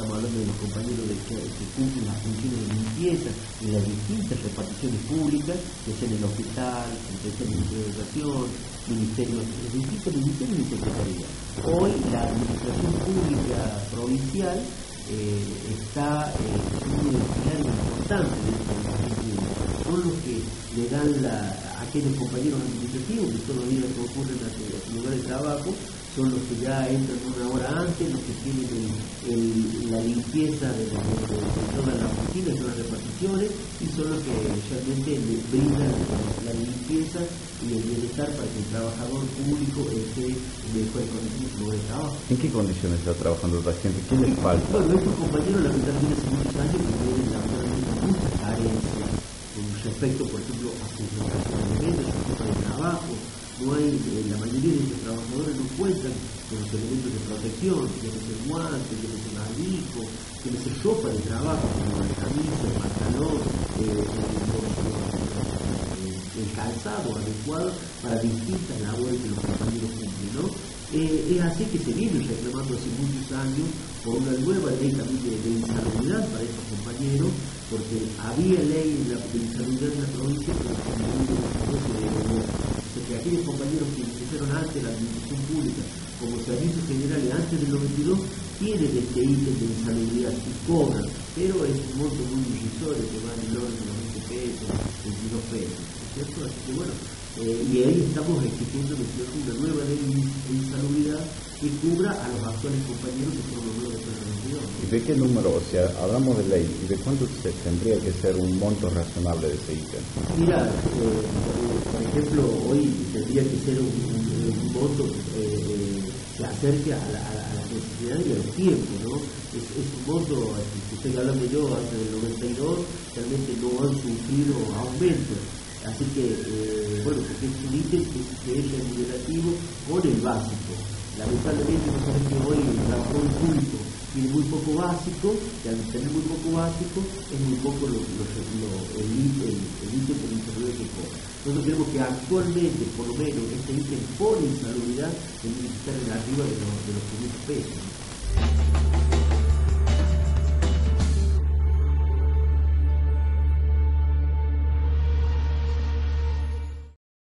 hablando de los compañeros de que, cumplen las funciones de limpieza en las distintas reparticiones públicas, que sea en el hospital, en el Ministerio de Educación, ministerios, distintos ministerios y secretarías. Hoy la administración pública provincial eh, está siendo un pilar importante de esta. Son los que le dan a aquellos compañeros administrativos que todos los días concurren a su lugar de trabajo, son los que ya entran una hora antes, los que tienen la limpieza de, todas las oficinas, todas las reparticiones, y son los que realmente les brindan la limpieza y el bienestar para que el trabajador público esté en mejores condiciones de trabajo. ¿En qué condiciones está trabajando la gente? ¿Qué les falta? Bueno, estos compañeros lamentablemente hace muchos años que tienen lamentablemente muchas carencias con respecto, por ejemplo, a sus elementos, a su de trabajo, no hay, eh, la mayoría de estos cuentan con los elementos de protección, tiene el guante, tiene el barbijo, tiene el ropa de trabajo, como la camisa, el pantalón, eh, el, calzado adecuado para distintas labores que los compañeros cumplen, ¿no? Eh, es así que se viene reclamando hace muchos años por una nueva ley también de, de insalubridad para estos compañeros, porque había ley de, de insalubridad en la provincia, pero no se devolvió que aquellos compañeros que iniciaron antes la administración pública como servicio general antes del 92 tienen este ítem de insalubridad y cobran, pero es un monto muy irrisorio que va en el orden de los 20 pesos, 22 pesos, ¿cierto? Así que bueno, eh, y ahí estamos exigiendo una nueva ley de insalubridad que cubra a los actuales compañeros que son los nuevos de ¿Y de qué número? O sea, hablamos de ley, ¿y de cuánto se tendría que ser un monto razonable de ese ítem? Mira, eh, por ejemplo, hoy tendría que ser un, un, monto eh, que acerque a la, a, la, y a los tiempos, ¿no? Es, es un monto, estoy hablando yo antes del 92, realmente no han sufrido aumentos. Así que, eh, bueno, porque es un ítem que, que es remunerativo con el básico. Lamentablemente, no saben que hoy el trabajador público tiene muy poco básico, y al tener muy poco básico, es muy poco lo, lo, el el, el por que cobra. Nosotros creemos que actualmente, por lo menos, este ítem por insalubridad tiene que estar en arriba de los, de los 500 pesos.